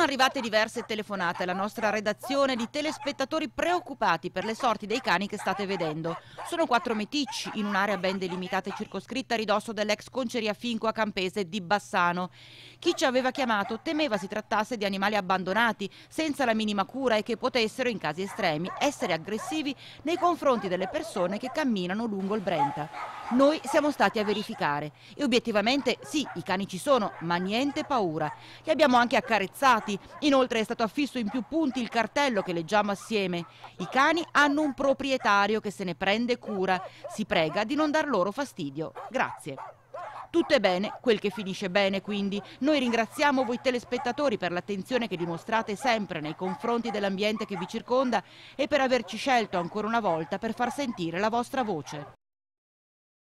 arrivate diverse telefonate alla nostra redazione di telespettatori preoccupati per le sorti dei cani che state vedendo. Sono quattro meticci in un'area ben delimitata e circoscritta a ridosso dell'ex conceria Finco a Campese di Bassano. Chi ci aveva chiamato temeva si trattasse di animali abbandonati, senza la minima cura e che potessero, in casi estremi, essere aggressivi nei confronti delle persone che camminano lungo il Brenta. Noi siamo stati a verificare e obiettivamente sì, i cani ci sono, ma niente paura. Li abbiamo anche accarezzati, inoltre è stato affisso in più punti il cartello che leggiamo assieme. I cani hanno un proprietario che se ne prende cura, si prega di non dar loro fastidio. Grazie. Tutto è bene, quel che finisce bene quindi. Noi ringraziamo voi telespettatori per l'attenzione che dimostrate sempre nei confronti dell'ambiente che vi circonda e per averci scelto ancora una volta per far sentire la vostra voce.